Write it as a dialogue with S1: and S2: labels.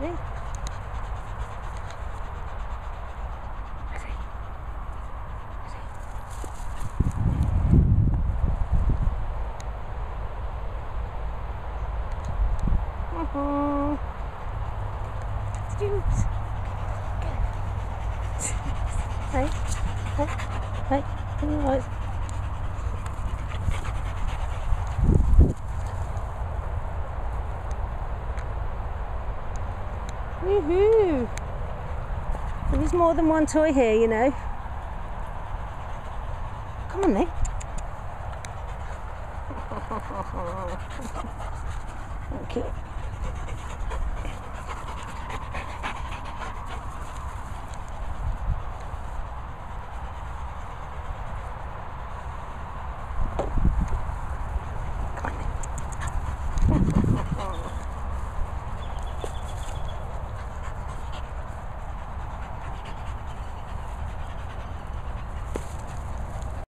S1: Ready? Uh-huh. Stoops. Hey, hey, hey, come on. Woohoo! There is more than one toy here, you know. Come on, Nick. Okay.